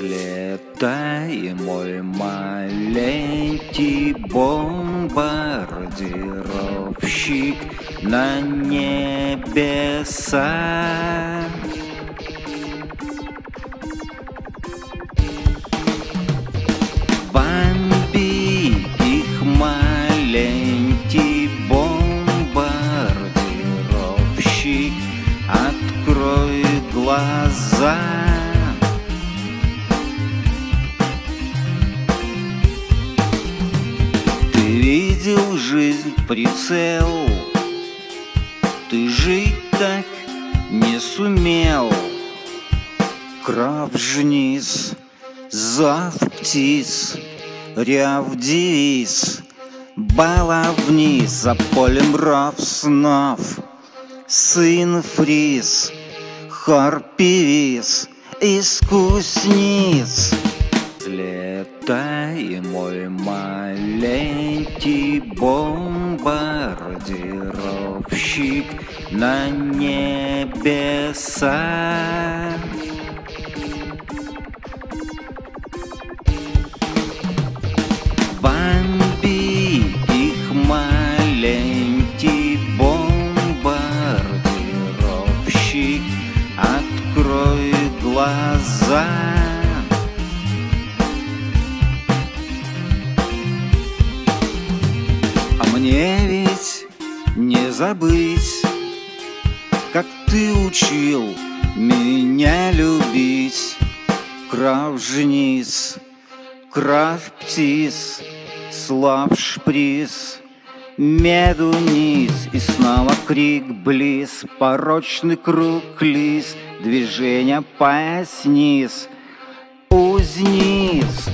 Летай, мой маленький бомбардировщик на небеса. Бомби их бомбардировщик, открой глаза. Видел жизнь прицел, ты жить так не сумел. Крав жниц, зав птиц, ряв девиз, Бала вниз за полем рав снов, Сын фриз, хор певиц, искусниц. Взлетай, мой маленький бомбардировщик на небеса. Бомби их маленький бомбардировщик, открой глаза. Мне ведь не забыть, как ты учил меня любить, крав жниц, крав птиц, слав шприц, меду низ и снова крик близ, порочный круг лис, движение поясниц, узниц.